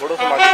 थोडंसं मागे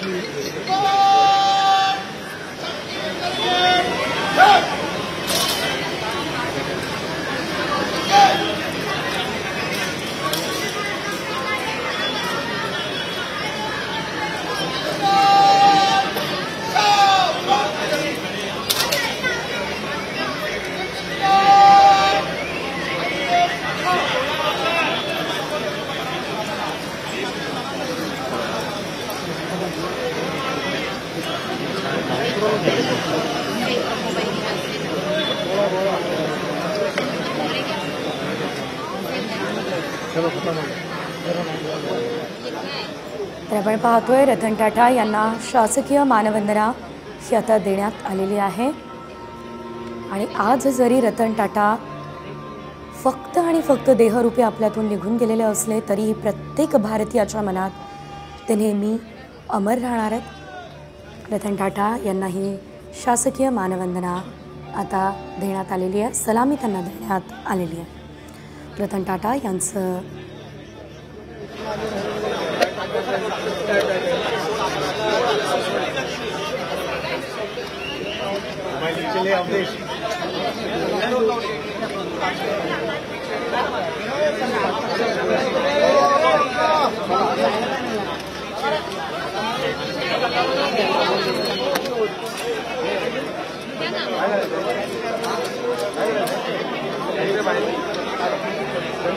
Thank. तर आपण पाहतोय रतन टाटा यांना शासकीय मानवंदना ही आता देण्यात आलेली आहे. आणि आज जरी रतन टाटा फक्त आणि फक्त देहरूपे आपल्यातून निघून गेलेले असले तरीही प्रत्येक भारतीयाच्या मनात ते नेहमी अमर राहणार आहेत. रतन टाटा यांना ही शासकीय मानवंदना आता देण्यात आलेली आहे. सलामी त्यांना देण्यात आलेली आहे. रतन टाटा यांचं